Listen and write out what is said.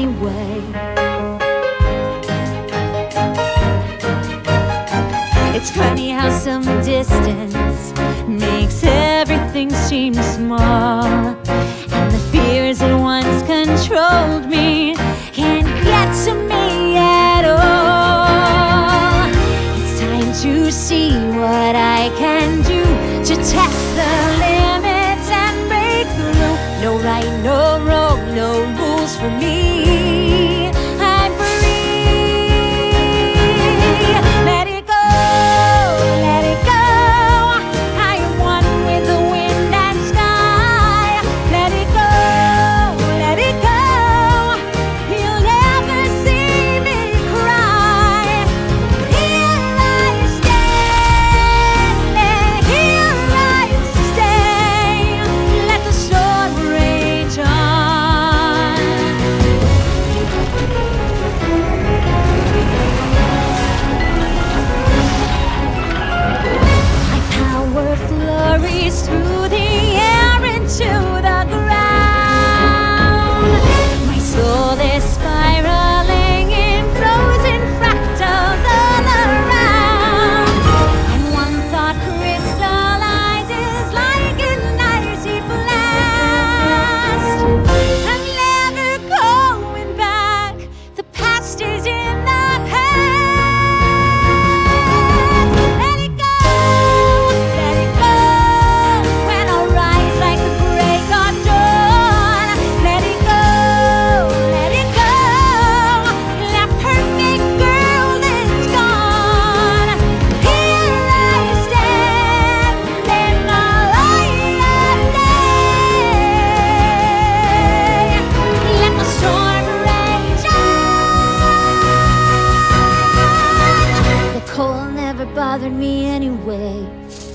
Anyway. It's funny how some distance makes everything seem small. And the fears that once controlled me can't get to me at all. It's time to see what I can do to test the limits and break through. No right, no wrong, no rules for me never bothered me anyway.